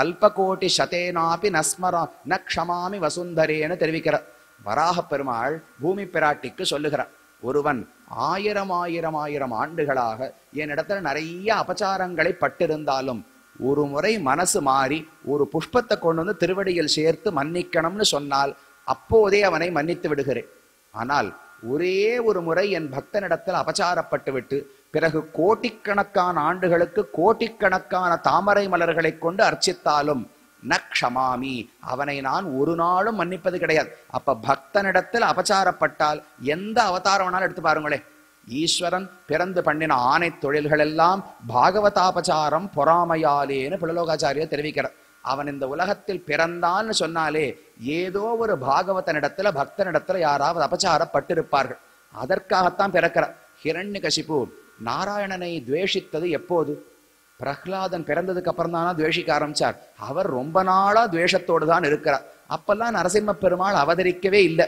கல்பகோட்டி சதேனாபி நஸ்மரா ந க்ஷமாமி வசுந்தரேன்னு தெரிவிக்கிறார் வராக பெருமாள் பூமி பிராட்டிக்கு சொல்லுகிறார் ஒருவன் ஆயிரம் ஆயிரம் ஆயிரம் ஆண்டுகளாக என்னிடத்துல நிறைய அபச்சாரங்களை பட்டிருந்தாலும் ஒரு முறை மனசு மாறி ஒரு புஷ்பத்தை கொண்டு வந்து திருவடியில் சேர்த்து மன்னிக்கணும்னு சொன்னால் அப்போதே அவனை மன்னித்து விடுகிறேன். ஆனால் ஒரே ஒரு முறை என் பக்தனிடத்தில் அபச்சாரப்பட்டு விட்டு பிறகு கோட்டிக்கணக்கான ஆண்டுகளுக்கு கோட்டிக்கணக்கான தாமரை மலர்களை கொண்டு அர்ச்சித்தாலும் ந க்ஷமாமி அவனை நான் ஒரு நாளும் மன்னிப்பது கிடையாது. அப்ப பக்தனிடத்தில் அபச்சாரப்பட்டால் எந்த அவதாரம் வேணாலும் எடுத்து பாருங்களேன். ஈஸ்வரன் பிறந்து பண்ணின ஆணை தொழில்கள் எல்லாம் பாகவதாபச்சாரம் பொறாமையாலேன்னு பிள்ளலோகாச்சாரியர் தெரிவிக்கிறார். அவன் இந்த உலகத்தில் பிறந்தான்னு சொன்னாலே ஏதோ ஒரு பாகவதனிடத்துல பக்தனிடத்துல யாராவது அபச்சாரப்பட்டிருப்பார்கள். அதற்காகத்தான் பிறக்கிறார். ஹிரண்யகசிபு நாராயணனை துவேஷித்தது எப்போது? பிரஹ்லாதன் பிறந்ததுக்கு அப்புறம் தானா துவேஷிக்க ஆரம்பிச்சார். அவர் ரொம்ப நாளா துவேஷத்தோடு தான் இருக்கிறார். அப்பெல்லாம் நரசிம்ம பெருமாள் அவதரிக்கவே இல்லை.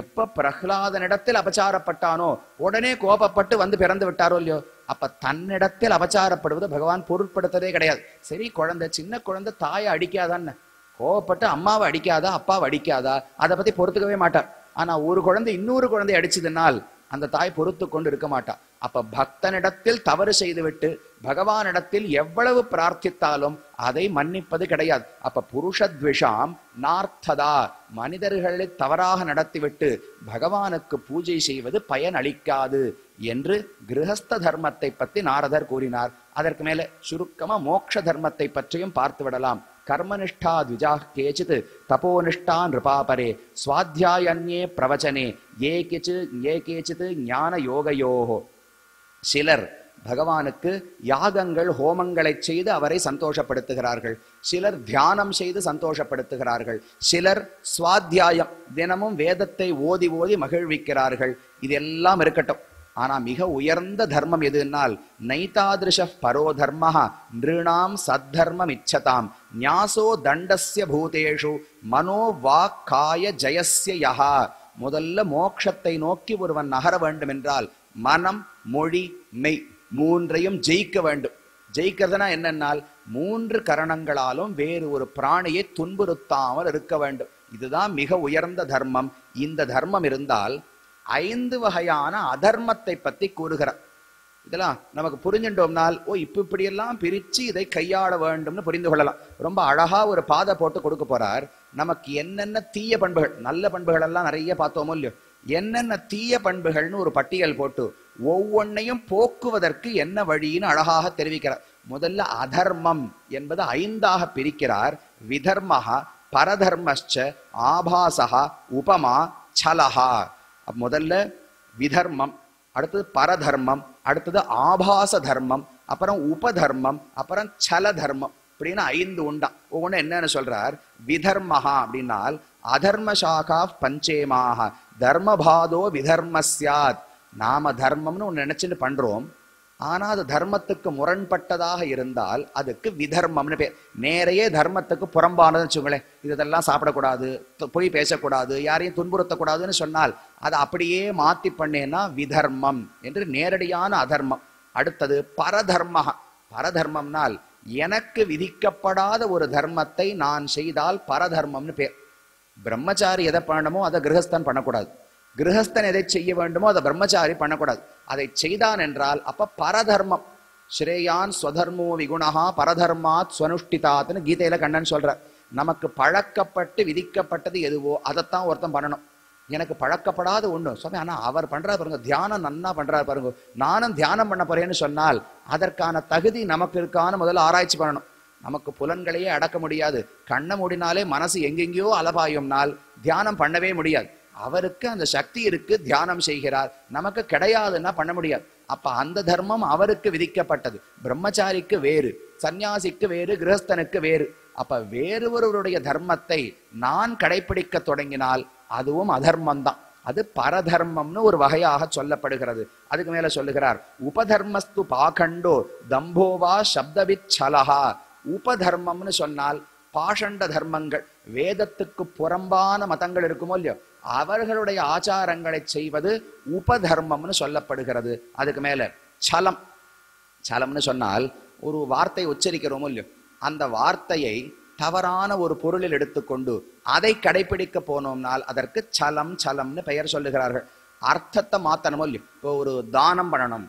எப்ப பிரஹ்லாதனிடத்தில் அபச்சாரப்பட்டானோ உடனே கோபப்பட்டு வந்து பிறந்து விட்டாரோ இல்லையோ அப்ப தன்னிடத்தில் அபச்சாரப்படுவது பகவான் பொருட்படுத்ததே கிடையாது. சரி குழந்தை சின்ன குழந்தை தாயை அடிக்காதான்னு. கோவப்பட்டு அம்மாவை அடிக்காதா அப்பாவை அடிக்காதா அதை பத்தி பொறுத்துக்கவே மாட்டார். ஆனா ஒரு குழந்தை இன்னொரு குழந்தை அடிச்சதுனால் அந்த தாய் பொறுத்து கொண்டு இருக்க மாட்டா. அப்ப பக்தனிடத்தில் தவறு செய்துவிட்டு பகவானிடத்தில் எவ்வளவு பிரார்த்தித்தாலும் அதை மன்னிப்பது கிடையாது. அப்ப புருஷத்விஷாம் நார்த்ததா மனிதர்களை தவறாக நடத்திவிட்டு பகவானுக்கு பூஜை செய்வது பயன் அளிக்காது என்று கிரகஸ்த தர்மத்தை பத்தி நாரதர் கூறினார். அதற்கு மேல சுருக்கமா மோட்ச தர்மத்தை பற்றியும் பார்த்து விடலாம். கர்மனிஷ்டா த்விஜா கேச்சித் தபோனிஷ்டா நிருபாபரே சுவாத்தியாயன்யே பிரவச்சனே ஏ கேச்சு ஏ கேச்சித் ஞான யோகயோகோ சிலர் பகவானுக்கு யாகங்கள் ஹோமங்களை செய்து அவரை சந்தோஷப்படுத்துகிறார்கள். சிலர் தியானம் செய்து சந்தோஷப்படுத்துகிறார்கள். சிலர் சுவாத்தியாயம் தினமும் வேதத்தை ஓதி ஓதி மகிழ்விக்கிறார்கள். இதெல்லாம் இருக்கட்டும். ஆனால் மிக உயர்ந்த தர்மம் எதுனால் நைதாதிருஷ பரோ தர்ம நிருணாம் சத்தர்மம் இச்சதாம். ஞாசோ தண்டஸ்ய பூதேஷு மனோ வாக்காய ஜயஸ்ய யஹா. முதல்ல மோட்சத்தை நோக்கி ஒருவன் நகர வேண்டும் என்றால் மனம் மொழி மெய் மூன்றையும் ஜெயிக்க வேண்டும். ஜெயிக்கிறதுனா என்னென்னால் மூன்று கரணங்களாலும் வேறு ஒரு பிராணியை துன்புறுத்தாமல் இருக்க வேண்டும். இதுதான் மிக உயர்ந்த தர்மம். இந்த தர்மம் இருந்தால் ஐந்து வகையான அதர்மத்தை பத்தி கூறுகிறார். இதெல்லாம் நமக்கு புரிஞ்சுட்டோம்னால் ஓ இப்ப இப்படியெல்லாம் பிரிச்சு இதை கையாள வேண்டும்னு புரிந்து கொள்ளலாம். ரொம்ப அழகா ஒரு பாதை போட்டு கொடுக்க போறார். நமக்கு என்னென்ன தீய பண்புகள் நல்ல பண்புகள் எல்லாம் நிறைய பார்த்தோமோ இல்லையோ என்னென்ன தீய பண்புகள்னு ஒரு பட்டியல் போட்டு ஒவ்வொன்னையும் போக்குவதற்கு என்ன வழின்னு அழகாக தெரிவிக்கிறார். முதல்ல அதர்மம் என்பது ஐந்தாக பிரிக்கிறார். விதர்மஹா பரதர்மஸ்ச ஆபாசகா உபமா சலஹா. முதல்ல விதர்மம் அடுத்தது பரதர்மம் அடுத்தது ஆபாச தர்மம் அப்புறம் உபதர்மம் அப்புறம் சல தர்மம் அப்படின்னு ஐந்து உண்டா. ஒவ்வொன்று என்னன்னு சொல்றார். விதர்மஹா அப்படின்னால் அதர்ம சாகா பஞ்சேமாக தர்மபாதோ விதர்ம சியாத் நாம தர்மம்னு ஒன்று நினைச்சுட்டு பண்றோம். ஆனா அது தர்மத்துக்கு முரண்பட்டதாக இருந்தால் அதுக்கு விதர்மம்னு பேர் நேரையே தர்மத்துக்கு புறம்பானதுன்னு வச்சுக்கோங்களேன். இதெல்லாம் சாப்பிடக்கூடாது பொய் பேசக்கூடாது யாரையும் துன்புறுத்தக்கூடாதுன்னு சொன்னால் அதை அப்படியே மாத்தி பண்ணேன்னா விதர்மம் என்று நேரடியான அதர்மம். அடுத்தது பரதர்மக பரதர்மம்னால் எனக்கு விதிக்கப்படாத ஒரு தர்மத்தை நான் செய்தால் பரதர்மம்னு பேர் பிரம்மச்சாரி எதை பண்ணணுமோ அதை கிரகஸ்தன் பண்ணக்கூடாது. கிரகஸ்தன் எதை செய்ய வேண்டுமோ அதை பிரம்மச்சாரி பண்ணக்கூடாது. அதை செய்தான் என்றால் அப்ப பரதர்மம். ஸ்ரேயான் ஸ்வதர்மோ விகுணா பரதர்மாத் ஸ்வனுஷ்டிதாத்னு கீதையில கண்ணன் சொல்றார். நமக்கு பழக்கப்பட்டு விதிக்கப்பட்டது எதுவோ அதைத்தான் ஒருத்தன் பண்ணணும். எனக்கு பழக்கப்படாத ஒன்று சுவாமி ஆனால் அவர் பண்ணுறாரு பாருங்க. தியானம் நன்னா பண்ணுறாரு பாருங்க. நானும் தியானம் பண்ண போறேன்னு சொன்னால் அதற்கான தகுதி நமக்கு இருக்கான முதல்ல ஆராய்ச்சி பண்ணணும். நமக்கு புலன்களையே அடக்க முடியாது. கண்ணை மூடினாலே மனசு எங்கெங்கேயோ அலபாயும்னால் தியானம் பண்ணவே முடியாது. அவருக்கு அந்த சக்தி இருக்கு தியானம் செய்கிறார். நமக்கு கிடையாதுன்னா பண்ண முடியாது. அப்ப அந்த தர்மம் அவருக்கு விதிக்கப்பட்டது. பிரம்மச்சாரிக்கு வேறு சந்நியாசிக்கு வேறு கிரகஸ்தனுக்கு வேறு. அப்ப வேறு ஒருவருடைய தர்மத்தை நான் கடைபிடிக்க தொடங்கினால் அதுவும் அதர்மம்தான். அது பரதர்மம்னு ஒரு வகையாக சொல்லப்படுகிறது. அதுக்கு மேல சொல்லுகிறார் உபதர்மஸ்து பாகண்டோ தம்போவா சப்தவித் சலஹா உபதர்மம்னு சொன்னால் பாஷண்ட தர்மங்கள். வேதத்துக்கு புறம்பான மதங்கள் இருக்குமோ இல்லையோ? அவர்களுடைய ஆச்சாரங்களை செய்வது உபதர்மம்னு சொல்லப்படுகிறது. அதுக்கு மேல சலம். சலம்னு சொன்னால் ஒரு வார்த்தை உச்சரிக்கிறோமோ இல்லையோ? அந்த வார்த்தையை தவறான ஒரு பொருளில் எடுத்துக்கொண்டு அதை கடைபிடிக்க போனோம்னால் அதற்கு சலம் சலம்னு பெயர் சொல்லுகிறார்கள். அர்த்தத்தை மாத்தணுமோ இல்லையோ? இப்போ ஒரு தானம் பண்ணணும்.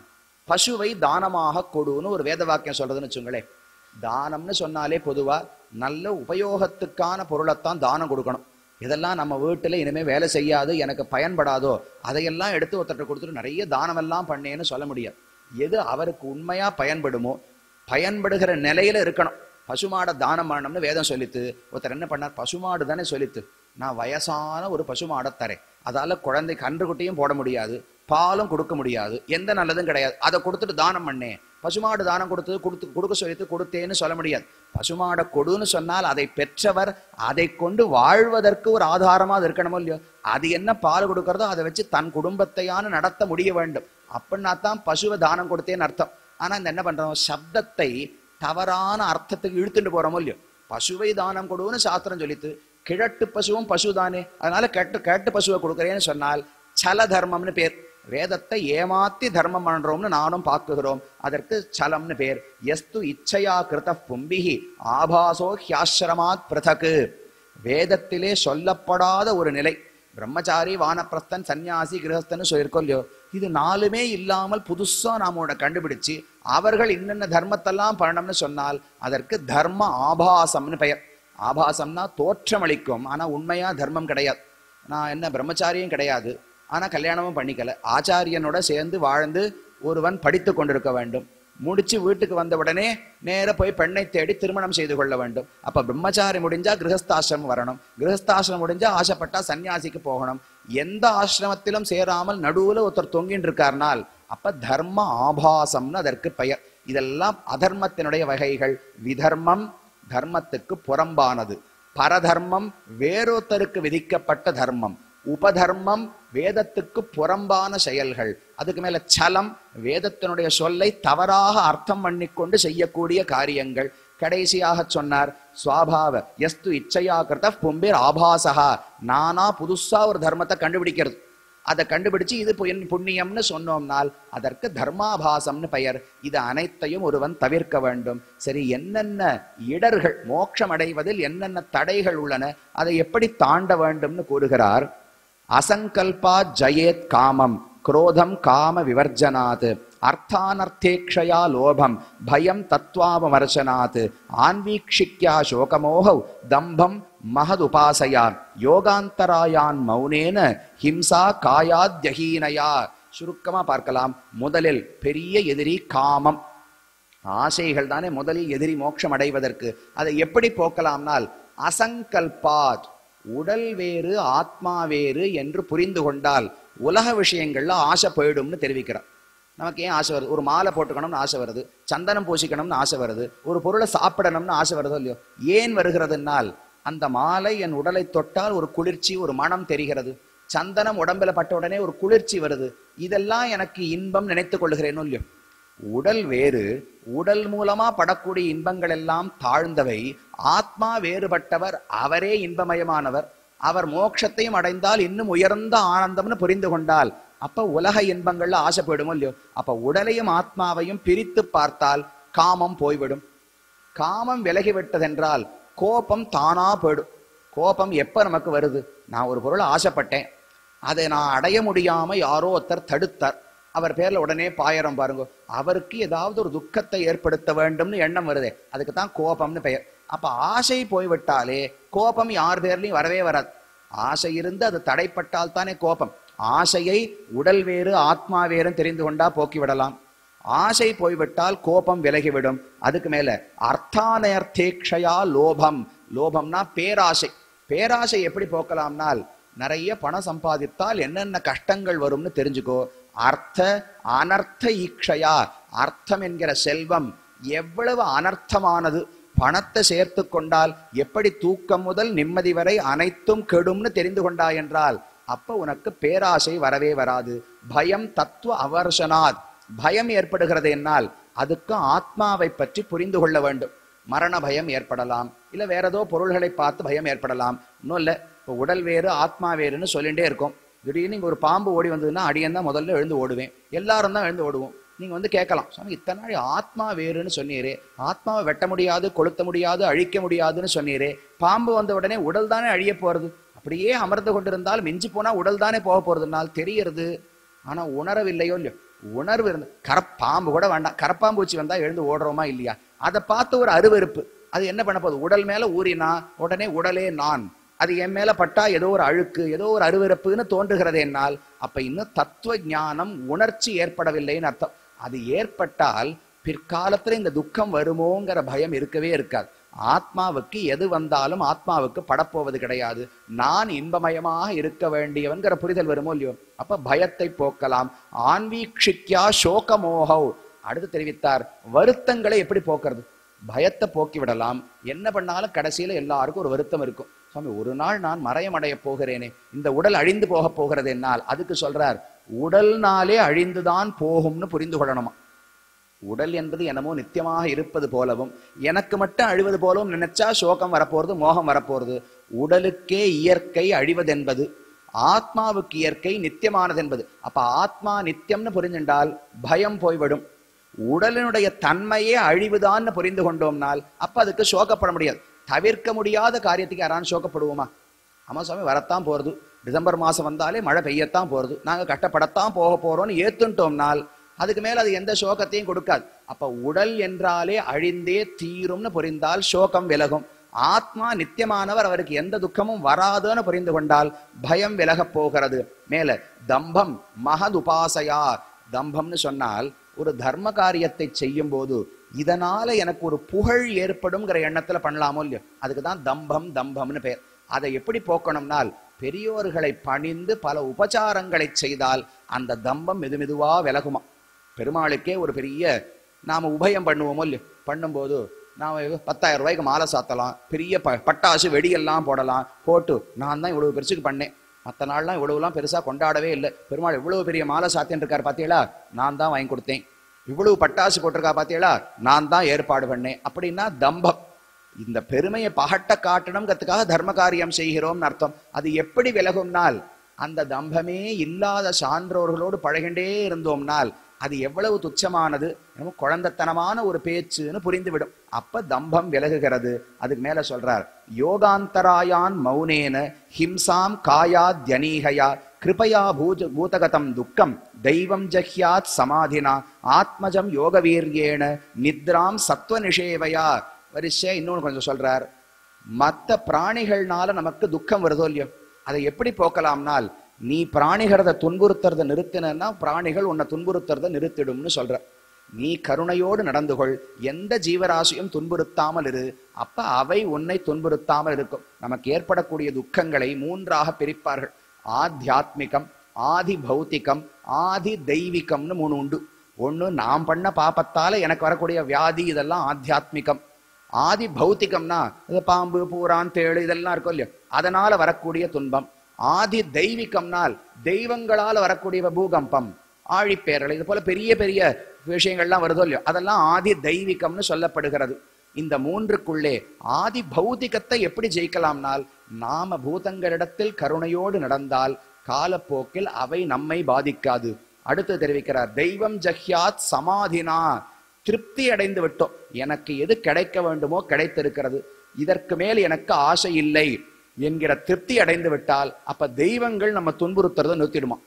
பசுவை தானமாக கொடுன்னு ஒரு வேத வாக்கியம் சொல்றதுன்னு வச்சுங்களேன். தானம்னு சொன்னாலே பொதுவா நல்ல உபயோகத்துக்கான பொருளைத்தான் தானம் கொடுக்கணும். இதெல்லாம் நம்ம வீட்டில் இனிமேல் வேலை செய்யாது எனக்கு பயன்படாதோ? அதையெல்லாம் எடுத்து ஒருத்தர்கிட்ட கொடுத்துட்டு நிறைய தானமெல்லாம் பண்ணேன்னு சொல்ல முடியாது. எது அவருக்கு உண்மையாக பயன்படுமோ பயன்படுகிற நிலையில இருக்கணும். பசுமாடை தானம் பண்ணணும்னு வேதம் சொல்லித்து ஒருத்தர் என்ன பண்ணார்? பசுமாடு தானே சொல்லித்து நான் வயசான ஒரு பசுமாடை தரேன். அதால குழந்தை கன்றுக்குட்டியும் போட முடியாது பாலும் கொடுக்க முடியாது எந்த நல்லதும் கிடையாது. அதை கொடுத்துட்டு தானம் பண்ணேன். பசுமாடு தானம் கொடுத்தது கொடுத்து கொடுக்க சொல்லித்து கொடுத்தேன்னு சொல்ல முடியாது. பசுமாடை கொடுன்னு சொன்னால் அதை பெற்றவர் அதை கொண்டு வாழ்வதற்கு ஒரு ஆதாரமாக அது இருக்கணுமோ இல்லையோ? அது என்ன பால் கொடுக்கறதோ அதை வச்சு தன் குடும்பத்தையான நடத்த முடிய வேண்டும். அப்படின்னா தான் பசுவை தானம் கொடுத்தேன்னு அர்த்தம். ஆனா இந்த என்ன பண்றோம்? சப்தத்தை தவறான அர்த்தத்துக்கு இழுத்துட்டு போகிறோமோ இல்லையோ? பசுவை தானம் கொடுன்னு சாஸ்திரம் சொல்லித்து கிழட்டு பசுவும் பசு தானே அதனால கெட்டு கேட்டு பசுவை கொடுக்குறேன்னு சொன்னால் சல தர்மம்னு பேர். வேதத்தை ஏமாத்தி தர்மம் பண்றோம்னு நானும் பார்க்குகிறோம். அதற்கு சலம்னு பேர். எஸ்து இச்சையா கிருத பும்பிகி ஆபாசோ ஹியாசிரமாத் பிரதகு. வேதத்திலே சொல்லப்படாத ஒரு நிலை. பிரம்மச்சாரி வானப்பிரஸ்தன் சன்னியாசி கிரகஸ்தன்னு சொல்லியிருக்கோம் இல்லையோ? இது நாலுமே இல்லாமல் புதுசா நாமோட கண்டுபிடிச்சு அவர்கள் இன்னென்ன தர்மத்தெல்லாம் பண்ணணும்னு சொன்னால் அதற்கு தர்ம ஆபாசம்னு பெயர். ஆபாசம்னா தோற்றமளிக்கும். ஆனா உண்மையா தர்மம் கிடையாது. நான் என்ன பிரம்மச்சாரியும் கிடையாது. ஆனால் கல்யாணமும் பண்ணிக்கல. ஆச்சாரியனோட சேர்ந்து வாழ்ந்து ஒருவன் படித்து கொண்டிருக்க வேண்டும். முடிச்சு வீட்டுக்கு வந்த உடனே நேர போய் பெண்ணை தேடி திருமணம் செய்து கொள்ள வேண்டும். அப்ப பிரம்மச்சாரி முடிஞ்சா கிரகஸ்தாசிரமம் வரணும். கிரகஸ்தாசிரமம் முடிஞ்சா ஆசைப்பட்டா சன்னியாசிக்கு போகணும். எந்த ஆசிரமத்திலும் சேராமல் நடுவுல ஒருத்தர் தொங்கின்னு இருக்கார்னால் அப்ப தர்ம ஆபாசம்னு அதற்கு பெயர். இதெல்லாம் அதர்மத்தினுடைய வகைகள். விதர்மம் தர்மத்துக்கு புறம்பானது. பரதர்மம் வேறொருத்தருக்கு விதிக்கப்பட்ட தர்மம். உபதர்மம் வேதத்துக்கு புறம்பான செயல்கள். அதுக்கு மேல சலம் வேதத்தினுடைய சொல்லை தவறாக அர்த்தம் பண்ணிக்கொண்டு செய்யக்கூடிய காரியங்கள். கடைசியாக சொன்னார் சுவாபாவ எஸ்து இச்சையா கிருத பும்பிர் ஆபாசகா நானா புதுசா ஒரு தர்மத்தை கண்டுபிடிக்கிறது. அதை கண்டுபிடிச்சு இது புண்ணியம்னு சொன்னோம்னால் அதற்கு தர்மாபாசம்னு பெயர். இது அனைத்தையும் ஒருவன் தவிர்க்க வேண்டும். சரி என்னென்ன இடர்கள் மோட்சம் அடைவதில் என்னென்ன தடைகள் உள்ளன அதை எப்படி தாண்ட வேண்டும்னு கூறுகிறார் அசங்கல்பா ஜயேத் காமம் குரோதம் காம விவர்ஜனாத் அர்த்தானர்த்தேக்ஷயா லோபம் பயம் தத்வாபமர்சனாத் ஆன்வீக்ஷிக்யா சோகமோகௌ தம்பம் மகதுபாசையா யோகாந்தராயான் மௌனேன ஹிம்சா காயாத்யஹீனயா. சுருக்கமாக பார்க்கலாம். முதலில் பெரிய எதிரி காமம். ஆசைகள் தானே முதலில் எதிரி மோட்சம் அடைவதற்கு. அதை எப்படி போக்கலாம்னால் அசங்கல்பாத் உடல் வேறு ஆத்மா வேறு என்று புரிந்து கொண்டால் உலக விஷயங்கள்ல ஆசை போயிடும்னு தெரிவிக்கிறார் நமக்கு ஏன் ஆசை வருது? ஒரு மாலை போட்டுக்கணும்னு ஆசை வருது. சந்தனம் பூசிக்கணும்னு ஆசை வருது. ஒரு பொருளை சாப்பிடணும்னு ஆசை வருதோ இல்லையோ? ஏன் வருகிறதுனால் அந்த மாலை என் உடலை தொட்டால் ஒரு குளிர்ச்சி ஒரு மனம் தெரிகிறது. சந்தனம் உடம்புல பட்ட உடனே ஒரு குளிர்ச்சி வருது. இதெல்லாம் எனக்கு இன்பம் நினைத்துக் கொள்கிறேனோ இல்லையோ? உடல் வேறு உடல் மூலமா படக்கூடிய இன்பங்கள் எல்லாம் தாழ்ந்தவை ஆத்மா வேறுபட்டவர் அவரே இன்பமயமானவர். அவர் மோட்சத்தையும் அடைந்தால் இன்னும் உயர்ந்த ஆனந்தம்னு புரிந்து கொண்டால் அப்ப உலக இன்பங்கள்ல ஆசைப்படுமோ இல்லையோ? அப்ப உடலையும் ஆத்மாவையும் பிரித்து பார்த்தால் காமம் போய்விடும். காமம் விலகிவிட்டதென்றால் கோபம் தானா போயிடும். கோபம் எப்ப நமக்கு வருது? நான் ஒரு பொருள் ஆசைப்பட்டேன். அதை நான் அடைய முடியாம யாரோ ஒருத்தர் தடுத்தார். அவர் பேர்ல உடனே பாயரம் பாருங்க. அவருக்கு ஏதாவது ஒரு துக்கத்தை ஏற்படுத்த வேண்டும்னு எண்ணம் வருதே. அதுக்கு தான் கோபம்னு பெயர். அப்ப ஆசை போய்விட்டாலே கோபம் யார் பேர்லயும் வரவே வராது. ஆசை இருந்து அது தடைப்பட்டால் தானே கோபம். ஆசையை உடல் வேறு ஆத்மா வேறுன்னு தெரிந்து கொண்டா போக்கி விடலாம். ஆசை போய்விட்டால் கோபம் விலகிவிடும். அதுக்கு மேல அர்த்தானர்த்தேக்ஷயா லோபம். லோபம்னா பேராசை. பேராசை எப்படி போக்கலாம்னால் நிறைய பணம் சம்பாதித்தால் என்னென்ன கஷ்டங்கள் வரும்னு தெரிஞ்சுக்கோ. அர்த்த அனர்த்த ஈக்ஷையா. அர்த்தம் என்கிற செல்வம் எவ்வளவு அனர்த்தமானது. பணத்தை சேர்த்து கொண்டால் எப்படி தூக்கம் முதல் நிம்மதி வரை அனைத்தும் கெடும்னு தெரிந்து கொண்டாய் என்றால் அப்ப உனக்கு பேராசை வரவே வராது. பயம் தத்துவ அவர்ஷனாத். பயம் ஏற்படுகிறது என்னால் அதுக்கு ஆத்மாவை பற்றி புரிந்து கொள்ள வேண்டும். மரண பயம் ஏற்படலாம் இல்ல வேற ஏதோ பொருள்களை பார்த்து பயம் ஏற்படலாம். இன்னும் இல்லை இப்போ உடல் வேறு ஆத்மா வேறுன்னு சொல்லிகிட்டே இருக்கும். திடீர்னு இங்கே ஒரு பாம்பு ஓடி வந்ததுன்னா அடியன் தான் முதல்ல எழுந்து ஓடுவேன். எல்லாரும் தான் எழுந்து ஓடுவோம். நீங்கள் வந்து கேட்கலாம் சுவாமி இத்தனை நாள் ஆத்மா வேறுன்னு சொன்னீரே. ஆத்மாவை வெட்ட முடியாது கொளுத்த முடியாது அழிக்க முடியாதுன்னு சொன்னீரே. பாம்பு வந்த உடனே உடல் தானே அழிய போகிறது அப்படியே அமர்ந்து கொண்டிருந்தால் மிஞ்சி போனால் உடல் தானே போக போகிறதுனால தெரியறது ஆனால் உணரவில்லையோ இல்லையோ உணர்வு இருந்து கரப்பாம்பு கூட வேண்டாம். கரப்பாம்பூச்சி வந்தால் எழுந்து ஓடுறோமா இல்லையா? அதை பார்த்து ஒரு அருவருப்பு. அது என்ன பண்ண போகுது? உடல் மேலே ஊறினா உடனே உடலே நான். அது என் மேல பட்டா ஏதோ ஒரு அழுக்கு ஏதோ ஒரு அருவருப்புன்னு தோன்றுகிறது என்னால் அப்ப இன்னும் தத்துவ ஞானம் உணர்ச்சி ஏற்படவில்லைன்னு அர்த்தம். அது ஏற்பட்டால் பிற்காலத்துல இந்த துக்கம் வருமோங்கிற பயம் இருக்கவே இருக்காது. ஆத்மாவுக்கு எது வந்தாலும் ஆத்மாவுக்கு படப்போவது கிடையாது. நான் இன்பமயமாக இருக்க வேண்டியவன்கிற புரிதல் வருமோ இல்லையோ? அப்ப பயத்தை போக்கலாம். ஆன்வீக்ஷிக்யா சோகமோகவ் அடுத்து தெரிவித்தார் வருத்தங்களை எப்படி போக்குறது? பயத்தை போக்கி விடலாம் என்ன பண்ணாலும் கடைசியில எல்லாருக்கும் ஒரு வருத்தம் இருக்கும். சுவாமி ஒரு நாள் நான் மறையமடைய போகிறேனே இந்த உடல் அழிந்து போக போகிறது என்னால் அதுக்கு சொல்றார் உடல்னாலே அழிந்துதான் போகும்னு புரிந்து கொள்ளணுமா? உடல் என்பது என்னமோ நித்தியமாக இருப்பது போலவும் எனக்கு மட்டும் அழிவது போலவும் நினைச்சா சோகம் வரப்போறது மோகம் வரப்போறது உடலுக்கே இயற்கை அழிவதென்பது ஆத்மாவுக்கு இயற்கை நித்தியமானது என்பது அப்ப ஆத்மா நித்தியம்னு புரிஞ்சுண்டால் பயம் போய்விடும். உடலினுடைய தன்மையே அழிவுதான்னு புரிந்து கொண்டோம்னால் அப்ப அதுக்கு சோகப்பட முடியாது. தவிர்க்க முடியாத காரியத்துக்கு யாரான்னு சோகப்படுவோமா? ஆமா சுவாமி வரத்தான் போறது. டிசம்பர் மாசம் வந்தாலே மழை பெய்யத்தான் போறது. நாங்க கட்டப்படத்தான் போக போறோம்னு ஏற்றுன்ட்டோம்னால் அதுக்கு மேல அது எந்த சோகத்தையும் கொடுக்காது. அப்போ உடல் என்றாலே அழிந்தே தீரும்னு புரிந்தால் சோகம் விலகும். ஆத்மா நித்தியமானவர் அவருக்கு எந்த துக்கமும் வராதுன்னு புரிந்து கொண்டால் பயம் விலகப் போகிறது. மேல தம்பம் மகது உபாசையா தம்பம்னு சொன்னால் ஒரு தர்ம காரியத்தை செய்யும் போது இதனால எனக்கு ஒரு புகழ் ஏற்படும்ங்கிற எண்ணத்துல பண்ணலாமோ இல்லையோ? அதுக்கு தான் தம்பம் தம்பம்னு பெயர் அதை எப்படி போக்கணும்னால் பெரியோர்களை பணிந்து பல உபச்சாரங்களை செய்தால் அந்த தம்பம் மெது மெதுவா விலகுமா பெருமாளுக்கே ஒரு பெரிய நாம உபயம் பண்ணுவோமோ இல்லையோ? பண்ணும்போது நாம் பத்தாயிரம் ரூபாய்க்கு மாலை சாத்தலாம் பெரிய ப பட்டாசு வெடியெல்லாம் போடலாம் போட்டு நான் தான் இவ்வளவு பெருசுக்கு பண்ணேன். மற்ற நாள்லாம் இவ்வளவுலாம் பெருசாக கொண்டாடவே இல்லை. பெருமாள் இவ்வளவு பெரிய மாலை சாத்தின்னு இருக்கார் பார்த்தீங்களா நான் தான் வாங்கி கொடுத்தேன். இவ்வளவு பட்டாசு போட்டிருக்கா பாத்தீங்களா நான் தான் ஏற்பாடு பண்ணேன். அப்படின்னா தம்பம். இந்த பெருமையை பகட்ட காட்டணுங்கிறதுக்காக தர்ம காரியம் செய்கிறோம்னு அர்த்தம். அது எப்படி விலகும்னால் அந்த தம்பமே இல்லாத சான்றோர்களோடு பழகின்றே இருந்தோம்னால் அது எவ்வளவு துச்சமானது நம்ம குழந்தைத்தனமான ஒரு பேச்சுன்னு புரிந்துவிடும். அப்ப தம்பம் விலகுகிறது. அதுக்கு மேல சொல்றார் யோகாந்தராயான் மௌனேன ஹிம்சாம் காயா தியனீகையா கிருபையா பூஜ பூதகதம் துக்கம் தெய்வம் ஜஹ்யாத் சமாதினா ஆத்மஜம் யோக வீரியேன நித்ராம் சத்வ நிஷேவையா வரிசை இன்னொன்னு கொஞ்சம் சொல்றார். மற்ற பிராணிகள்னால நமக்கு துக்கம் வருதோ இல்லையோ அதை எப்படி போக்கலாம்னால் நீ பிராணிகிறத துன்புறுத்துறத நிறுத்தினா பிராணிகள் உன்னை துன்புறுத்துறத நிறுத்திடும்னு சொல்ற. நீ கருணையோடு நடந்து கொள். எந்த ஜீவராசியும் துன்புறுத்தாமல் இரு. அப்ப அவை உன்னை துன்புறுத்தாமல் இருக்கும். நமக்கு ஏற்படக்கூடிய துக்கங்களை மூன்றாக பிரிப்பார்கள். ஆத்தியாத்மிகம் ஆதி பௌத்திகம் ஆதி தெய்வீகம்னு மூணு உண்டு. ஒண்ணு நாம் பண்ண பாப்பத்தால எனக்கு வரக்கூடிய வியாதி இதெல்லாம் ஆத்தியாத்மிகம். ஆதி பௌத்திகம்னா இது பாம்பு பூரான் தேழு இதெல்லாம் இருக்கும் இல்லையோ? அதனால வரக்கூடிய துன்பம். ஆதி தெய்வீகம்னால் தெய்வங்களால வரக்கூடிய பூகம்பம் ஆழிப்பேரலை இது போல பெரிய பெரிய விஷயங்கள்லாம் வருதோ இல்லையோ? அதெல்லாம் ஆதி தெய்வீகம்னு சொல்லப்படுகிறது. இந்த மூன்றுக்குள்ளே ஆதி பௌத்திகத்தை எப்படி ஜெயிக்கலாம்னால் நாம பூதங்களிடத்தில் கருணையோடு நடந்தால் காலப்போக்கில் அவை நம்மை பாதிக்காது. அடுத்து தெரிவிக்கிறார் தெய்வம் ஜஹ்யாத் சமாதினா திருப்தி அடைந்து விட்டோம். எனக்கு எது கிடைக்க வேண்டுமோ கிடைத்திருக்கிறது. இதற்கு மேல் எனக்கு ஆசை இல்லை என்கிற திருப்தி அடைந்து விட்டால் அப்ப தெய்வங்கள் நம்ம துன்புறுத்துறதை நிறுத்திடுமா?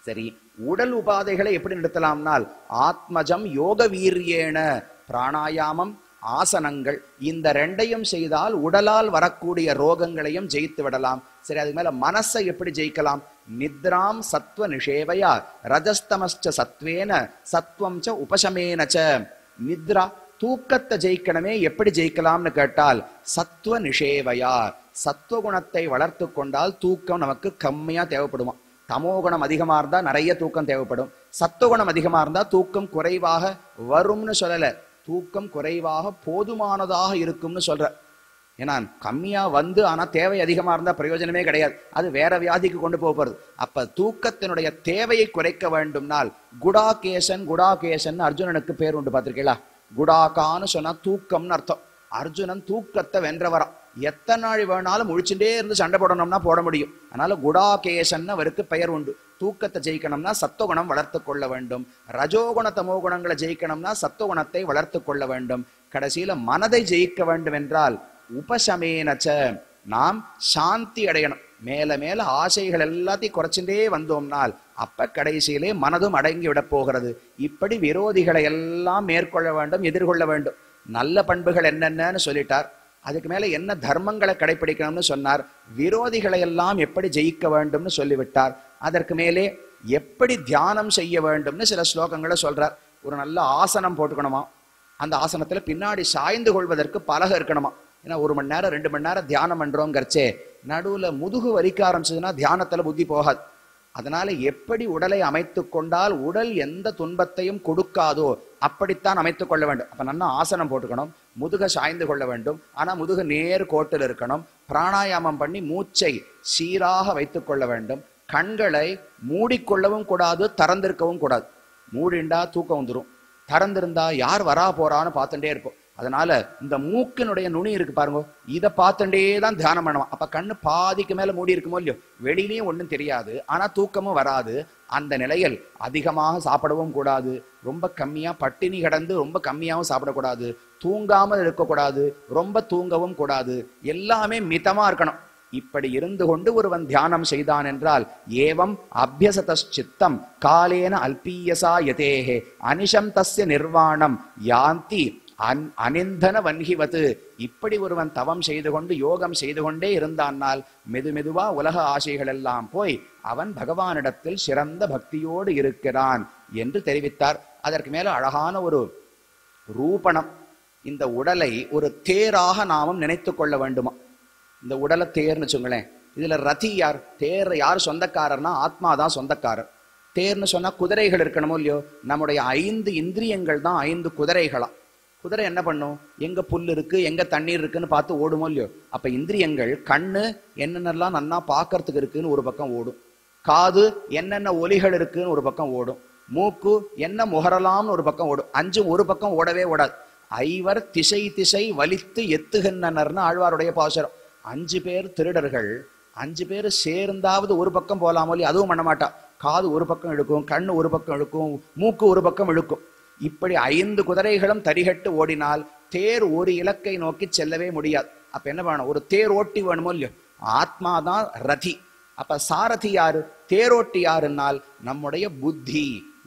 சரி உடல் உபாதைகளை எப்படி நிறுத்தலாம்னால் ஆத்மஜம் யோக வீரியேன பிராணாயாமம் ஆசனங்கள். இந்த ரெண்டையும் செய்தால் உடலால் வரக்கூடிய ரோகங்களையும் ஜெயித்து விடலாம். சரி அதுக்கு மேல மனசை எப்படி ஜெயிக்கலாம்? நித்ராம் சத்வ நிஷேவையா? ரஜஸ்தமஸ்ச சத்வேன சத்வம் ச உபசமேனச்ச ச. நித்ரா தூக்கத்தை ஜெயிக்கணுமே எப்படி ஜெயிக்கலாம்னு கேட்டால் சத்துவ நிஷேவையா? சத்துவ குணத்தை வளர்த்து கொண்டால் தூக்கம் நமக்கு கம்மியா தேவைப்படுமா? தமோகுணம் அதிகமா இருந்தா நிறைய தூக்கம் தேவைப்படும். சத்துவகுணம் அதிகமா இருந்தா தூக்கம் குறைவாக வரும்னு சொல்லல. தூக்கம் குறைவாக போதுமானதாக இருக்கும்னு சொல்ற. ஏன்னா கம்மியா வந்து ஆனா தேவை அதிகமா இருந்தா பிரயோஜனமே கிடையாது. அது வேற வியாதிக்கு கொண்டு போக போறது. அப்ப தூக்கத்தினுடைய தேவையை குறைக்க வேண்டும்னால் குடாகேசன் குடாகேசன் அர்ஜுனனுக்கு பேர் உண்டு பார்த்திருக்கீங்களா? குடாகான்னு சொன்னா தூக்கம்னு அர்த்தம். அர்ஜுனன் தூக்கத்தை வென்றவராம். எத்தனை நாள் வேணாலும் முழிச்சுட்டே இருந்து சண்டை போடணும்னா போட முடியும். அதனால குடாகேசன் அவருக்கு பெயர் உண்டு. தூக்கத்தை ஜெயிக்கணும்னா சத்துவகுணம் வளர்த்து கொள்ள வேண்டும். ரஜோகுண தமோ குணங்களை ஜெயிக்கணும்னா சத்துவகுணத்தை வளர்த்து கொள்ள வேண்டும். கடைசியில மனதை ஜெயிக்க வேண்டும் என்றால் உபசமேனச்ச நாம் சாந்தி அடையணும். மேல மேல ஆசைகள் எல்லாத்தையும் குறைச்சுட்டே வந்தோம்னால் அப்ப கடைசியிலே மனதும் அடங்கி விட போகிறது. இப்படி விரோதிகளை எல்லாம் மேற்கொள்ள வேண்டும் எதிர்கொள்ள வேண்டும். நல்ல பண்புகள் என்னென்னு சொல்லிட்டார். அதுக்கு மேல என்ன தர்மங்களை கடைபிடிக்கணும்னு சொன்னார். விரோதிகளை எல்லாம் எப்படி ஜெயிக்க வேண்டும்னு சொல்லிவிட்டார். அதற்கு மேலே எப்படி தியானம் செய்ய வேண்டும்னு சில ஸ்லோகங்களை சொல்றார். ஒரு நல்ல ஆசனம் போட்டுக்கணுமா? அந்த ஆசனத்துல பின்னாடி சாய்ந்து கொள்வதற்கு பலகை இருக்கணுமா? ஏன்னா ஒரு மணி நேரம் ரெண்டு மணி நேரம் தியானம் பண்றோங்கிறச்சே நடுவுல முதுகு வலிக்க ஆரம்பிச்சதுன்னா தியானத்துல புத்தி போகாது. அதனால எப்படி உடலை அமைத்து கொண்டால் உடல் எந்த துன்பத்தையும் கொடுக்காதோ அப்படித்தான் அமைத்துக் கொள்ள வேண்டும். அப்ப நல்லா ஆசனம் போட்டுக்கணும். முதுக சாய்ந்து கொள்ள வேண்டும். ஆனா முதுக நேர் கோட்டில் இருக்கணும். பிராணாயாமம் பண்ணி மூச்சை சீராக வைத்துக் கொள்ள வேண்டும். கண்களை மூடிக்கொள்ளவும் கூடாது திறந்திருக்கவும் கூடாது. மூடிண்டா தூக்கம் வந்துடும் திறந்திருந்தா யார் வரா போறான்னு பார்த்துட்டே இருப்போம் அதனால இந்த மூக்கினுடைய நுனி இருக்கு பாருங்க இதை பார்த்துட்டே தான் தியானம் பண்ணுவோம் அப்ப கண்ணு பாதிக்கு மேல மூடி இருக்குமோ இல்லையோ வெளியிலையும் ஒன்றும் தெரியாது. ஆனா தூக்கமும் வராது. அந்த நிலையில் அதிகமாக சாப்பிடவும் கூடாது. ரொம்ப கம்மியா பட்டினி கிடந்து ரொம்ப கம்மியாகவும் சாப்பிடக்கூடாது. தூங்காமல் இருக்கக்கூடாது. ரொம்ப தூங்கவும் கூடாது. எல்லாமே மிதமா இருக்கணும். இப்படி இருந்து கொண்டு ஒருவன் தியானம் செய்தான் என்றால் ஏவம் அபியசதச்சித்தம் காலேன அல்பீயசா யதேஹே அனிஷம் தஸ்ய நிர்வாணம் யாந்தி அன் அனிந்தன வன்கிவது இப்படி ஒருவன் தவம் செய்து கொண்டு யோகம் செய்து கொண்டே இருந்தானால் மெது மெதுவா உலக ஆசைகள் எல்லாம் போய் அவன் பகவானிடத்தில் சிறந்த பக்தியோடு இருக்கிறான் என்று தெரிவித்தார். அதற்கு மேல அழகான ஒரு ரூபணம். இந்த உடலை ஒரு தேராக நாமும் நினைத்து கொள்ள வேண்டுமா? இந்த உடலை தேர்னு வச்சுங்களேன் இதுல ரதி யார்? தேர் யார் சொந்தக்காரர்னா ஆத்மா தான் சொந்தக்காரர். தேர்னு சொன்னா குதிரைகள் இருக்கணுமோ இல்லையோ? நம்முடைய ஐந்து இந்திரியங்கள் தான் ஐந்து குதிரைகளா. குதிரை என்ன பண்ணும்? எங்க புல் இருக்கு எங்க தண்ணீர் இருக்குன்னு பார்த்து ஓடுமோ இல்லையோ? அப்ப இந்திரியங்கள் கண்ணு என்னென்னலாம் நன்னா பார்க்கறதுக்கு இருக்குன்னு ஒரு பக்கம் ஓடும். காது என்னென்ன ஒலிகள் இருக்குன்னு ஒரு பக்கம் ஓடும். மூக்கு என்ன முகரலாம்னு ஒரு பக்கம் ஓடும். அஞ்சும் ஒரு பக்கம் ஓடவே ஓடாது. ஐவர் திசை திசை வலித்து எத்துகின்றனர்னு ஆழ்வாருடைய பாசுரம். அஞ்சு பேர் திருடர்கள் அஞ்சு பேர் சேர்ந்தாவது ஒரு பக்கம் போலாமோ அதுவும் பண்ண மாட்டா. காது ஒரு பக்கம் இழுக்கும் கண் ஒரு பக்கம் இழுக்கும் மூக்கு ஒரு பக்கம் இழுக்கும். இப்படி ஐந்து குதிரைகளும் தரிகட்டு ஓடினால் தேர் ஒரு இலக்கை நோக்கி செல்லவே முடியாது. அப்ப என்ன பண்ணணும்? ஒரு தேர் ஓட்டி வேணுமோ இல்லையோ? ஆத்மாதான் ரதி. அப்ப சாரதி யாரு? தேரோட்டி யாருன்னால் நம்முடைய புத்தி.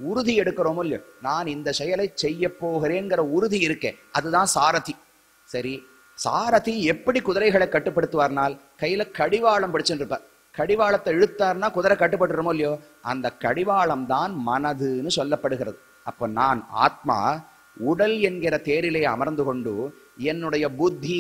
உறுதி எடுக்கிறோமோ இல்லையோ? நான் இந்த செயலை செய்ய போகிறேங்கிற உறுதி இருக்கேன் அதுதான் சாரதி. சரி சாரதி எப்படி குதிரைகளை கட்டுப்படுத்துவார்னால் கையில கடிவாளம் பிடிச்சுட்டு இருப்பார் கடிவாளத்தை இழுத்தார்னா குதிரை கட்டுப்பட்டுருமோ இல்லையோ? அந்த கடிவாளம் தான் மனதுன்னு சொல்லப்படுகிறது. அப்போ நான் ஆத்மா உடல் என்கிற தேரிலே அமர்ந்து கொண்டு என்னுடைய புத்தி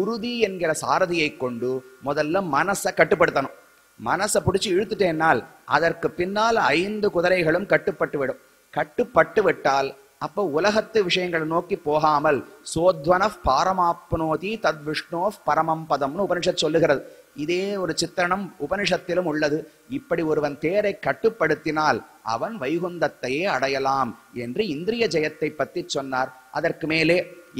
உறுதி என்கிற சாரதியை கொண்டு முதல்ல மனசை கட்டுப்படுத்தணும். மனசை பிடிச்சி இழுத்துட்டேனால் அதற்கு பின்னால் ஐந்து குதிரைகளும் கட்டுப்பட்டு விடும் கட்டுப்பட்டு விட்டால் அப்ப உலகத்து விஷயங்களை நோக்கி போகாமல் சோத்வன பாரமாப்னோதி தத் விஷ்ணோ பரமம் பதம்னு உபனிஷத் சொல்லுகிறது. இதே ஒரு சித்திரணம் உபனிஷத்திலும் உள்ளது. இப்படி ஒருவன் தேரை கட்டுப்படுத்தினால் அவன் வைகுந்தத்தையே அடையலாம் என்று இந்திரிய ஜெயத்தை பற்றி சொன்னார். அதற்கு மேலே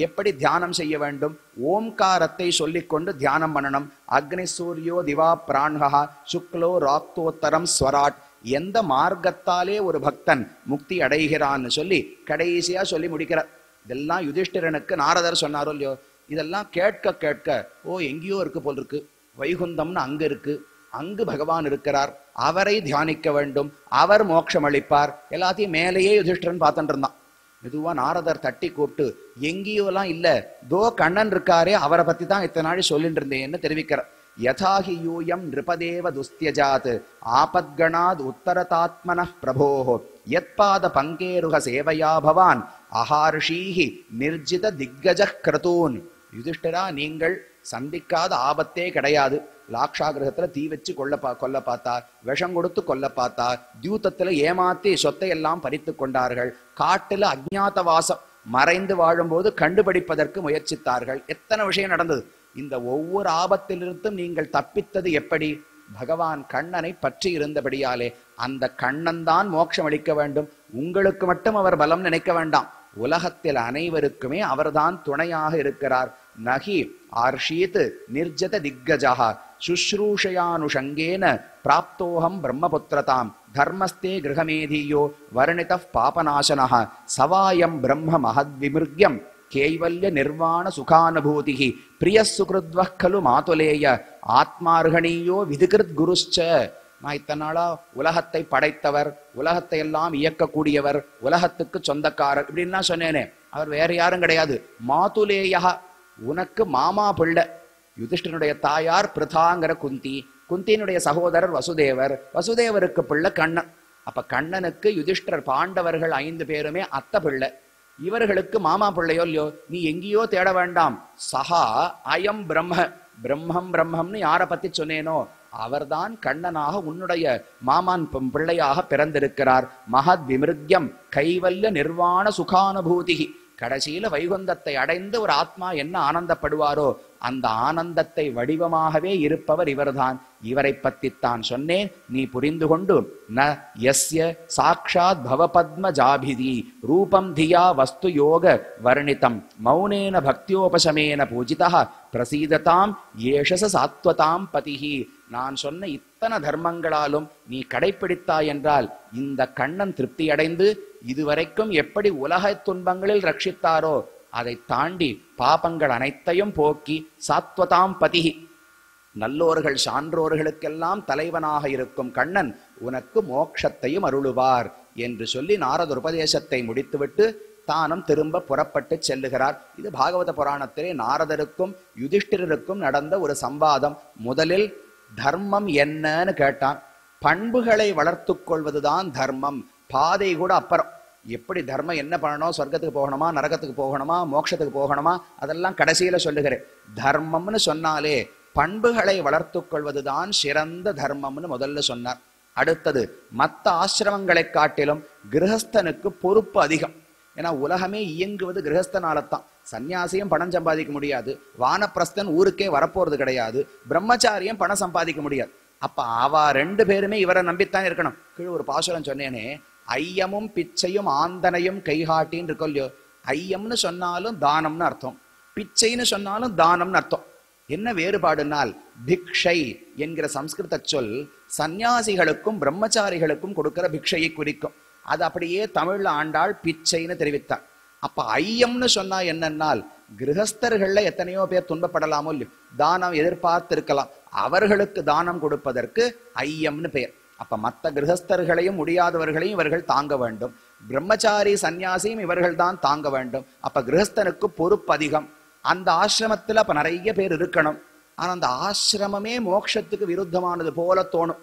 எப்படி தியானம் செய்ய வேண்டும்? ஓம்காரத்தை சொல்லிக்கொண்டு தியானம் பண்ணணும். அக்னி சூரியோ திவா பிராண்ஹா சுக்லோ ராக்தோத்தரம் ஸ்வராட். எந்த மார்க்கத்தாலே ஒரு பக்தன் முக்தி அடைகிறான்னு சொல்லி கடைசியா சொல்லி முடிக்கிறார். இதெல்லாம் யுதிஷ்டிரனுக்கு நாரதர் சொன்னாரோ இல்லையோ இதெல்லாம் கேட்க கேட்க ஓ எங்கேயோ இருக்கு போல் இருக்கு. வைகுந்தம்னு அங்க இருக்கு. அங்கு பகவான் இருக்கிறார். அவரை தியானிக்க வேண்டும். அவர் மோட்சம் அளிப்பார். எல்லாத்தையும் மேலேயே யுதிஷ்டிரன் பார்த்துட்டு இருந்தான். மெதுவா நாரதர் தட்டி கூப்பிட்டு எங்கேயோ எல்லாம் இல்ல தோ கண்ணன் இருக்காரே அவரை பத்தி தான் இத்தனை நாள் சொல்லிட்டு இருந்தேன்னு தெரிவிக்கிறார். யதாஹி யூயம் நிருபதேவ துஸ்தியஜாத் ஆபத்கணாத் உத்தரதாத்மன பிரபோஹோ யத்பாத பங்கேருக சேவையா பவான் அஹார்ஷீஹி நிர்ஜித திக்கஜ கிரதூன் யுதிஷ்டரா நீங்கள் சந்திக்காத ஆபத்தே கிடையாது। லாக்ஷாகிரகத்துல தீ வச்சு கொல்ல பா கொல்ல பார்த்தார். விஷம் கொடுத்து கொல்ல பார்த்தார். தியூத்தத்துல ஏமாத்தி சொத்தை எல்லாம் பறித்து கொண்டார்கள். காட்டுல அஜ்ஞாத வாசம். மறைந்து வாழும்போது கண்டுபிடிப்பதற்கு முயற்சித்தார்கள். எத்தனை விஷயம் நடந்தது? இந்த ஒவ்வொரு ஆபத்திலிருந்தும் நீங்கள் தப்பித்தது எப்படி? பகவான் கண்ணனை பற்றி இருந்தபடியாலே அந்த கண்ணன் தான் மோட்சம் அளிக்க வேண்டும். உங்களுக்கு மட்டும் அவர் பலம் நினைக்க வேண்டாம். உலகத்தில் அனைவருக்குமே அவர்தான் துணையாக இருக்கிறார். நகி ஆர்ஷீத் நிர்ஜத திக்கஜா சுஷ்ரூஷயானுஷங்கேன பிராப்தோகம் பிரம்மபுத்திரதாம். தர்மஸ்தே கிரகமேதீயோ வர்ணித பாபநாசனः சவாயம் பிரம்ம மகத்விமிருக்யம். கேவல்ய நிர்வாண சுகானுபூதி பிரிய சுகிருத்வ கலு மாதுலேய ஆத்மார்கணியோ விதிகிருத் குருஷ்ச நான் இத்தனை நாளா உலகத்தை படைத்தவர் உலகத்தை எல்லாம் இயக்கக்கூடியவர் உலகத்துக்கு சொந்தக்காரர் இப்படின்லாம் சொன்னேனே அவர் வேற யாரும் கிடையாது மாதுலேயா உனக்கு மாமா பிள்ளை யுதிஷ்டனுடைய தாயார் பிரதாங்கிற குந்தி குந்தியினுடைய சகோதரர் வசுதேவர் வசுதேவருக்கு பிள்ளை கண்ணன் அப்ப கண்ணனுக்கு யுதிஷ்டர் பாண்டவர்கள் ஐந்து பேருமே அத்த பிள்ளை இவர்களுக்கு மாமா பிள்ளையோ இல்லையோ நீ எங்கேயோ தேட வேண்டாம். சஹா அயம் பிரம்ம. பிரம்மம் பிரம்மம்னு யாரை பத்தி சொன்னேனோ அவர்தான் கண்ணனாக உன்னுடைய மாமான் பிள்ளையாக பிறந்திருக்கிறார். மகத் விமிருத்யம் கைவல்ய நிர்வாண சுகானுபூதி கடைசியில வைகுந்தத்தை அடைந்து ஒரு ஆத்மா என்ன ஆனந்தப்படுவாரோ அந்த ஆனந்தத்தை வடிவமாகவே இருப்பவர் இவர்தான். இவரை பத்தித்தான் சொன்னேன். நீ புரிந்து கொண்டு ந எஸ்ய சாக்ஷாத் பவபத்ம ஜாபிதி ரூபம் தியா வஸ்து யோக வர்ணிதம். மௌனேன பக்தியோபசமேன பூஜிதா. பிரசீததாம் ஏஷச சாத்வதாம் பதிஹி. நான் சொன்ன அத்தனை தர்மங்களாலும் நீ கடைப்பிடித்தாய் என்றால் இந்த கண்ணன் திருப்தியடைந்து இதுவரைக்கும் எப்படி உலக துன்பங்களில் ரட்சித்தாரோ அதை தாண்டி பாபங்கள் அனைத்தையும் போக்கி சாத்வதாம் பதிகி நல்லோர்கள் சான்றோர்களுக்கெல்லாம் தலைவனாக இருக்கும் கண்ணன் உனக்கு மோட்சத்தையும் அருளுவார் என்று சொல்லி நாரத உபதேசத்தை முடித்துவிட்டு தானும் திரும்ப புறப்பட்டு செல்லுகிறார். இது பாகவத புராணத்திலே நாரதருக்கும் யுதிஷ்டிரருக்கும் நடந்த ஒரு சம்வாதம். முதலில் தர்மம் என்னன்னு கேட்டான். பண்புகளை வளர்த்துக் கொள்வதுதான் தர்மம். பாதை கூட அப்புறம். எப்படி தர்மம் என்ன பண்ணணும்? சொர்க்கத்துக்கு போகணுமா? நரகத்துக்கு போகணுமா? மோட்சத்துக்கு போகணுமா? அதெல்லாம் கடைசியில சொல்லுகிறேன். தர்மம்னு சொன்னாலே பண்புகளை வளர்த்துக் கொள்வதுதான் சிறந்த தர்மம்னு முதல்ல சொன்னார். அடுத்தது மத்த ஆசிரமங்களை காட்டிலும் கிரகஸ்தனுக்கு பொறுப்பு அதிகம். ஏன்னா உலகமே இயங்குவது கிரகஸ்தனாலத்தான். சன்னியாசியும் பணம் சம்பாதிக்க முடியாது. வானப்பிரஸ்தன் ஊருக்கே வரப்போறது கிடையாது. பிரம்மச்சாரியும் பணம் சம்பாதிக்க முடியாது. அப்ப அவ ரெண்டு பேருமே இவரை நம்பித்தான் இருக்கணும். கீழே ஒரு பாசுரம் சொன்னேனே ஐயமும் பிச்சையும் ஆந்தனையும் கைகாட்டின்னு இருக்கோ இல்லையோ? ஐயம்னு சொன்னாலும் தானம்னு அர்த்தம். பிச்சைன்னு சொன்னாலும் தானம்னு அர்த்தம். என்ன வேறுபாடுனால் பிக்ஷை என்கிற சம்ஸ்கிருத சொல் சந்நியாசிகளுக்கும் பிரம்மச்சாரிகளுக்கும் கொடுக்கிற பிக்ஷையை குறிக்கும். அது அப்படியே தமிழ்ல ஆண்டாள் பிச்சைன்னு தெரிவித்தார் அப்ப ஐயம்னு சொன்னா என்னன்னால் கிரகஸ்தர்கள்ல எத்தனையோ பேர் துன்பப்படலாமோ இல்லையோ தானம் எதிர்பார்த்து இருக்கலாம் அவர்களுக்கு தானம் கொடுப்பதற்கு ஐயம்னு பெயர். அப்ப மத்த கிரகஸ்தர்களையும் முடியாதவர்களையும் இவர்கள் தாங்க வேண்டும். பிரம்மச்சாரி சந்நியாசியும் இவர்கள் தான் தாங்க வேண்டும். அப்ப கிரகஸ்தனுக்கு பொறுப்பு அதிகம். அந்த ஆசிரமத்துல அப்ப நிறைய பேர் இருக்கணும். ஆனா அந்த ஆசிரமமே மோட்சத்துக்கு விருத்தமானது போல தோணும்.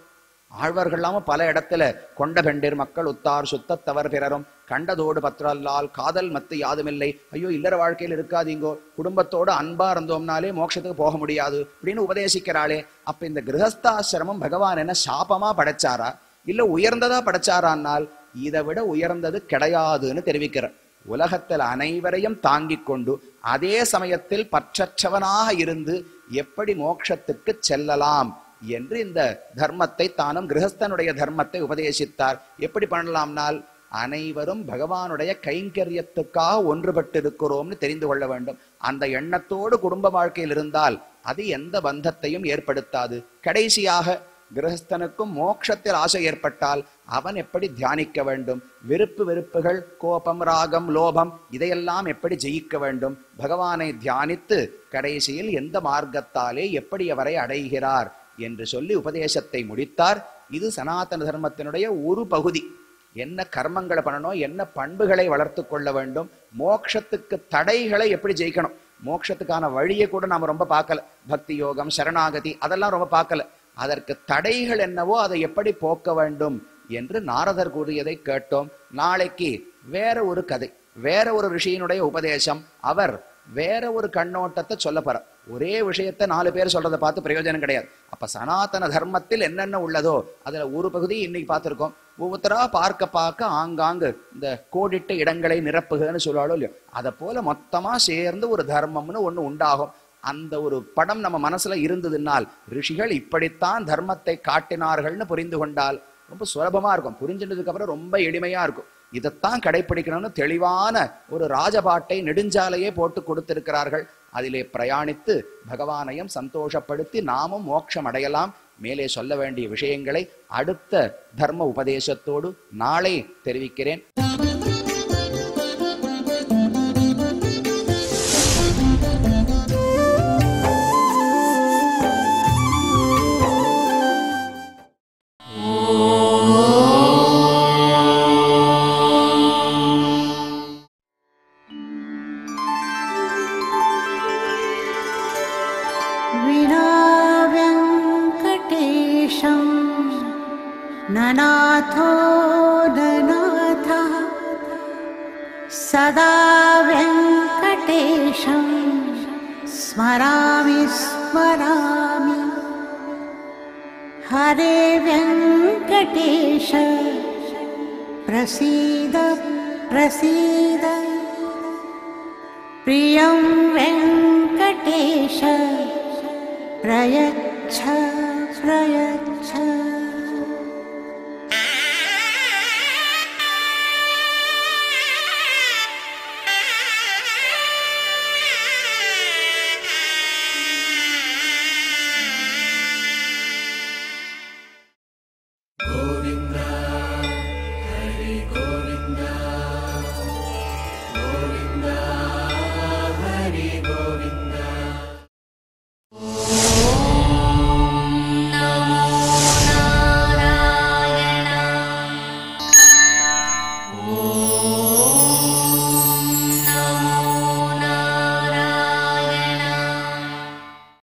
ஆழ்வார்கள்லாம பல இடத்துல கொண்ட பெண்டிர் மக்கள் உத்தார் சுத்தத்தவர் பிறரும். கண்டதோடு பத்திரல்லால் காதல் மத்து யாதுமில்லை. ஐயோ இல்லற வாழ்க்கையில் இருக்காதீங்கோ. குடும்பத்தோடு அன்பா இருந்தோம்னாலே மோட்சத்துக்கு போக முடியாது அப்படின்னு உபதேசிக்கிறாளே. அப்ப இந்த கிரகஸ்தாசிரமம் பகவான் என்ன சாபமா படைச்சாரா? இல்ல உயர்ந்ததா படைச்சாரான்னால் இதை விட உயர்ந்தது கிடையாதுன்னு தெரிவிக்கிறார். உலகத்தில் அனைவரையும் தாங்கிக் கொண்டு அதே சமயத்தில் பற்றற்றவனாக இருந்து எப்படி மோட்சத்துக்கு செல்லலாம்? என்று இந்த தர்மத்தை தானும் கிரகஸ்தனுடைய தர்மத்தை உபதேசித்தார். எப்படி பண்ணலாம்னால் அனைவரும் பகவானுடைய கைங்கரியத்துக்காக ஒன்றுபட்டிருக்கிறோம்னு தெரிந்து கொள்ள வேண்டும். அந்த எண்ணத்தோடு குடும்ப வாழ்க்கையில் இருந்தால் அது எந்த பந்தத்தையும் ஏற்படுத்தாது. கடைசியாக கிரகஸ்தனுக்கும் மோட்சத்தில் ஆசை ஏற்பட்டால் அவன் எப்படி தியானிக்க வேண்டும்? விருப்பு வெறுப்புகள் கோபம் ராகம் லோபம் இதையெல்லாம் எப்படி ஜெயிக்க வேண்டும்? பகவானை தியானித்து கடைசியில் எந்த மார்க்கத்தாலே எப்படி அவரை அடைகிறார்? என்று சொல்லி உபதேசத்தை முடித்தார். இது சனாதன தர்மத்தினுடைய ஒரு பகுதி. என்ன கர்மங்களை பண்ணணும் என்ன பண்புகளை வளர்த்து கொள்ள வேண்டும் மோட்சத்துக்கு தடைகளை எப்படி ஜெயிக்கணும்? மோட்சத்துக்கான வழியை கூட நாம ரொம்ப பார்க்கல. பக்தி யோகம் சரணாகதி அதெல்லாம் ரொம்ப பார்க்கல. அதற்கு தடைகள் என்னவோ அதை எப்படி போக்க வேண்டும் என்று நாரதர் கூறியதை கேட்டோம். நாளைக்கு வேற ஒரு கதை வேற ஒரு ரிஷியினுடைய உபதேசம். அவர் வேற ஒரு கண்ணோட்டத்தை சொல்ல போறார். ஒரே விஷயத்தை நாலு பேர் சொல்றதை பார்த்து பிரயோஜனம் கிடையாது. அப்ப சனாதன தர்மத்தில் என்னென்ன உள்ளதோ அதுல ஒரு பகுதி இன்னைக்கு பார்த்திருக்கோம். ஒவ்வொருத்தரா பார்க்க பார்க்க ஆங்காங்கு இந்த கோடிட்ட இடங்களை நிரப்புகன்னு சொல்லுவாளோ இல்லையோ அதை போல மொத்தமா சேர்ந்து ஒரு தர்மம்னு ஒண்ணு உண்டாகும். அந்த ஒரு படம் நம்ம மனசுல இருந்ததுனால் ரிஷிகள் இப்படித்தான் தர்மத்தை காட்டினார்கள்னு புரிந்து கொண்டால் ரொம்ப சுலபமா இருக்கும். புரிஞ்சுட்டதுக்கு அப்புறம் ரொம்ப எளிமையா இருக்கும். இதைத்தான் கடைபிடிக்கணும்னு தெளிவான ஒரு ராஜபாட்டை நெடுஞ்சாலையே போட்டு கொடுத்திருக்கிறார்கள். அதிலே பிரயாணித்து பகவானையும் சந்தோஷப்படுத்தி நாமும் மோட்சம் அடையலாம். மேலே சொல்ல வேண்டிய விஷயங்களை அடுத்த தர்ம உபதேசத்தோடு நாளை தெரிவிக்கிறேன். प्रियं वेङ्कटेश प्रयच्छ प्रयच्छ